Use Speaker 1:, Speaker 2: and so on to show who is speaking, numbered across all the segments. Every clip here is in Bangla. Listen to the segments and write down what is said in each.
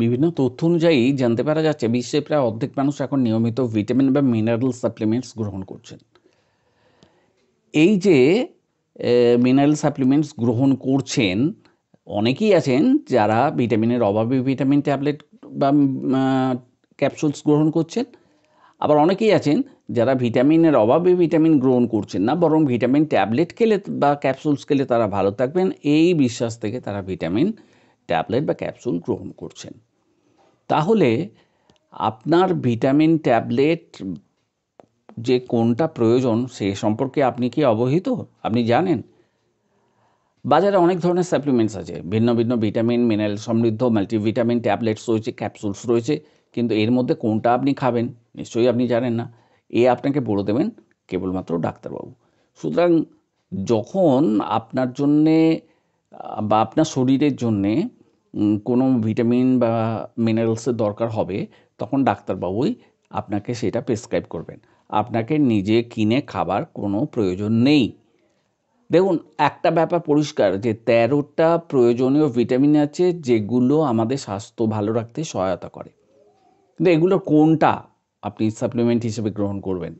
Speaker 1: বিভিন্ন তথ্য অনুযায়ী জানতে পারা যাচ্ছে, বিশ্বের প্রায় অর্ধেক মানুষ এখন নিয়মিত ভিটামিন বা মিনারেল সাপ্লিমেন্টস গ্রহণ করছেন। এই যে মিনারেল সাপ্লিমেন্টস গ্রহণ করছেন, অনেকেই আছেন যারা ভিটামিনের অভাবে ভিটামিন ট্যাবলেট বা ক্যাপসুলস গ্রহণ করছেন। আবার অনেকেই আছেন যারা ভিটামিনের অভাবে ভিটামিন গ্রহণ করছেন না, বরং ভিটামিন ট্যাবলেট খেলে বা ক্যাপসুলস খেলে তারা ভালো থাকবেন। এই বিশ্বাস থেকে তারা ভিটামিন ট্যাবলেট বা ক্যাপসুল গ্রহণ করছেন। তাহলে আপনার ভিটামিন ট্যাবলেট যে কোনটা প্রয়োজন সে সম্পর্কে আপনি কি অবহিত? আপনি জানেন? বাজারে অনেক ধরনের সাপ্লিমেন্টস আছে। ভিন্ন ভিন্ন ভিটামিন মিনারেল সমৃদ্ধ মাল্টিভিটামিন ট্যাবলেটস রয়েছে ক্যাপসুলস রয়েছে, কিন্তু এর মধ্যে কোনটা আপনি খাবেন? নিশ্চয়ই আপনি জানেন না। এ আপনাকে বলে দেবেন কেবলমাত্র ডাক্তারবাবু। সুতরাং যখন আপনার জন্যে বা আপনার শরীরের জন্যে কোনো ভিটামিন বা মিনারেলসের দরকার হবে, তখন ডাক্তারবাবুই আপনাকে সেটা প্রেসক্রাইব করবেন। আপনাকে নিজে কিনে খাবার কোনো প্রয়োজন নেই। দেখুন, একটা ব্যাপার পরিষ্কার যে তেরোটা প্রয়োজনীয় ভিটামিন আছে, যেগুলো আমাদের স্বাস্থ্য ভালো রাখতে সহায়তা করে। কিন্তু এগুলো কোনটা? আপনি সাপ্লিমেন্ট হিসেবে গ্রহণ করবেন।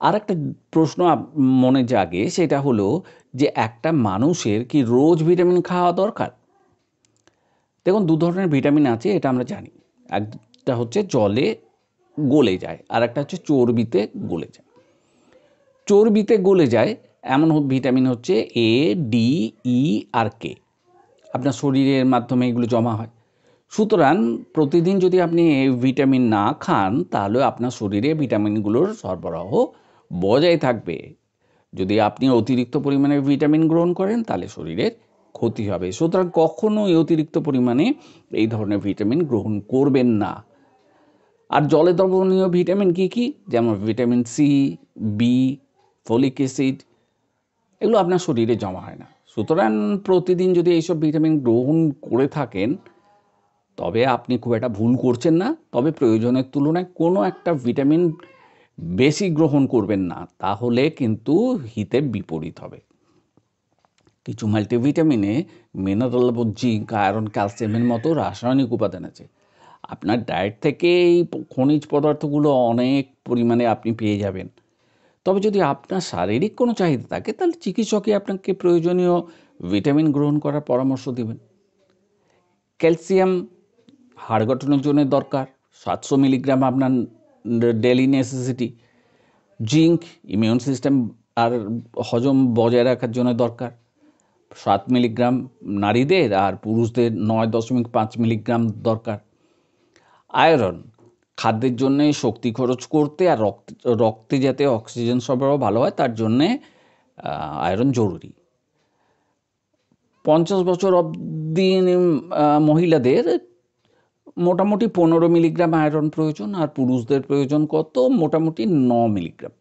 Speaker 1: আর একটা প্রশ্ন মনে জাগে, সেটা হলো যে একটা মানুষের কি রোজ ভিটামিন খাওয়া দরকার? দেখুন, দু ধরনের ভিটামিন আছে, এটা আমরা জানি। একটা হচ্ছে জলে গলে যায়, আর একটা হচ্ছে চর্বিতে গলে যায়। চর্বিতে গলে যায়, এমন ভিটামিন হচ্ছে এ ডি ই আর কে আপনার শরীরের মাধ্যমে এগুলো জমা হয়। সুতরাং প্রতিদিন যদি আপনি ভিটামিন না খান, তাহলে আপনার শরীরে ভিটামিনগুলোর সরবরাহ বজায় থাকবে। যদি আপনি অতিরিক্ত পরিমাণে ভিটামিন গ্রহণ করেন, তাহলে শরীরের ক্ষতি হবে। সুতরাং কখনোই অতিরিক্ত পরিমাণে এই ধরনের ভিটামিন গ্রহণ করবেন না। আর জলে দ্রবণীয় ভিটামিন কী কী? যেমন vitamin C, B, folic acid, এগুলো আপনার শরীরে জমা হয় না। সুতরাং প্রতিদিন যদি এইসব ভিটামিন গ্রহণ করে থাকেন, তবে আপনি খুব একটা ভুল করছেন না। তবে প্রয়োজনের তুলনায় কোনো একটা ভিটামিন বেশি গ্রহণ করবেন না। তাহলে কিন্তু হিতে বিপরীত হবে। কিছু মাল্টিভিটামিনে মিনারেল জিঙ্ক আয়রন ক্যালসিয়ামের মতো রাসায়নিক উপাদান আছে। আপনার ডায়েট থেকে এই খনিজ পদার্থগুলো অনেক পরিমাণে আপনি পেয়ে যাবেন। তবে যদি আপনার শারীরিক কোনো চাহিদা থাকে, তাহলে চিকিৎসকই আপনাকে প্রয়োজনীয় ভিটামিন গ্রহণ করার পরামর্শ দেবেন। ক্যালসিয়াম হাড় গঠনের জন্য দরকার, সাতশো মিলিগ্রাম আপনার daily necessity zinc immune system আর হজম বজায় রাখার জন্য দরকার। সাত মিলিগ্রাম নারীদের আর পুরুষদের নয় দশমিক পাঁচ মিলিগ্রাম দরকার। আয়রন, খাদ্যের জন্যে শক্তি খরচ করতে আর রক্ত, রক্তে যাতে অক্সিজেন সরবরাহ ভালো হয়, তার জন্যে আয়রন জরুরি। পঞ্চাশ বছর অবধি মহিলাদের মোটামুটি পনেরো মিলিগ্রাম আয়রন প্রয়োজন আর পুরুষদের প্রয়োজন কত? মোটামুটি ন মিলিগ্রাম।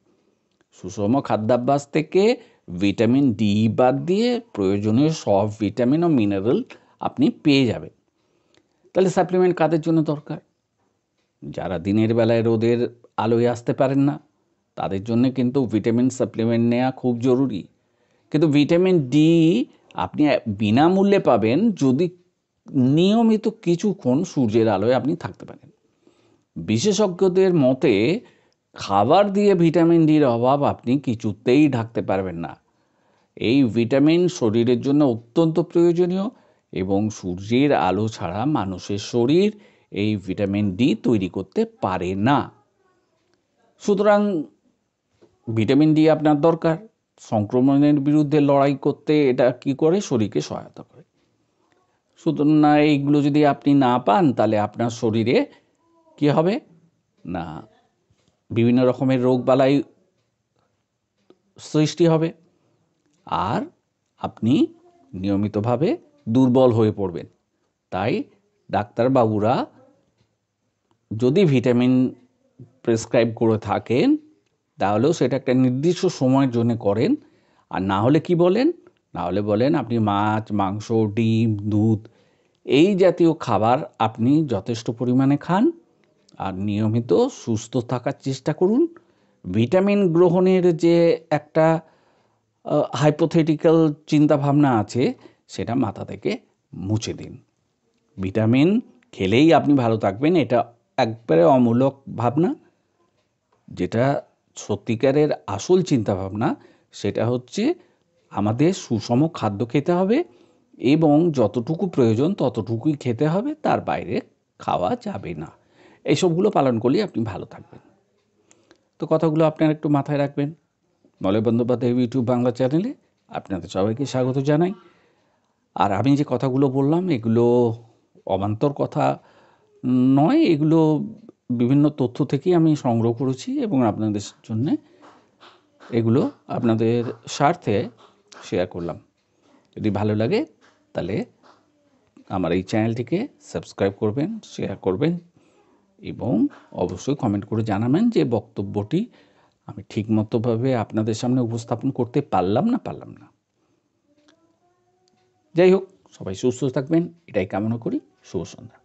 Speaker 1: সুষম খাদ্যাভ্যাস থেকে ভিটামিন ডি বাদ দিয়ে প্রয়োজনীয় সব ভিটামিন ও মিনারেল আপনি পেয়ে যাবেন। তাহলে সাপ্লিমেন্ট কাদের জন্য দরকার? যারা দিনের বেলায় রোদের আলোয় আসতে পারেন না, তাদের জন্য কিন্তু ভিটামিন সাপ্লিমেন্ট নেওয়া খুব জরুরি। কিন্তু ভিটামিন ডি আপনি বিনামূল্যে পাবেন যদি নিয়মিত কিছুক্ষণ সূর্যের আলোয় আপনি থাকতে পারেন। বিশেষজ্ঞদের মতে খাবার দিয়ে ভিটামিন ডির অভাব আপনি কিছুতেই ঢাকতে পারবেন না। এই ভিটামিন শরীরের জন্য অত্যন্ত প্রয়োজনীয় এবং সূর্যের আলো ছাড়া মানুষের শরীর এই ভিটামিন ডি তৈরি করতে পারে না। সুতরাং ভিটামিন ডি আপনার দরকার। সংক্রমণের বিরুদ্ধে লড়াই করতে এটা কি করে? শরীরকে সহায়তা করে। সুতরাং না, এইগুলো যদি আপনি না পান, তাহলে আপনার শরীরে কি হবে? না। বিভিন্ন রকমের রোগ বালাই সৃষ্টি হবে আর আপনি নিয়মিতভাবে দুর্বল হয়ে পড়বেন। তাই ডাক্তারবাবুরা যদি ভিটামিন প্রেসক্রাইব করে থাকেন, তাহলেও সেটা একটা নির্দিষ্ট সময়ের জন্য করেন। আর না হলে কি বলেন? না হলে বলেন আপনি মাছ, মাংস, ডিম, দুধ, এই জাতীয় খাবার আপনি যথেষ্ট পরিমাণে খান। আর নিয়মিত সুস্থ থাকার চেষ্টা করুন। ভিটামিন গ্রহণের যে একটা হাইপোথেটিক্যাল চিন্তাভাবনা আছে, সেটা মাথা থেকে মুছে দিন। ভিটামিন খেলেই আপনি ভালো থাকবেন, এটা একবারে অমূলক ভাবনা। যেটা সত্যিকারের আসল চিন্তাভাবনা, সেটা হচ্ছে আমাদের সুষম খাদ্য খেতে হবে এবং যতটুকু প্রয়োজন ততটুকুই খেতে হবে, তার বাইরে খাওয়া যাবে না। এইসবগুলো পালন করলে আপনি ভালো থাকবেন। তো কথাগুলো আপনারা একটু মাথায় রাখবেন। মলয় বন্দ্যোপাধ্যায় ইউটিউব বাংলা চ্যানেলে আপনাদের সবাইকে স্বাগত জানাই। আর আমি যে কথাগুলো বললাম, এগুলো অবান্তর কথা নয়, এগুলো বিভিন্ন তথ্য থেকেই আমি সংগ্রহ করেছি এবং আপনাদের জন্যে এগুলো আপনাদের স্বার্থে শেয়ার করলাম। যদি ভালো লাগে, তাহলে আমার এই চ্যানেলটিকে সাবস্ক্রাইব করবেন শেয়ার করবেন। এবং অবশ্যই কমেন্ট করে জানাবেন যে বক্তব্যটি আমি ঠিকমতোভাবে আপনাদের সামনে উপস্থাপন করতে পারলাম না পারলাম না। যাই হোক, সবাই সুস্থ থাকবেন, এটাই কামনা করি। শুভ সন্ধ্যা।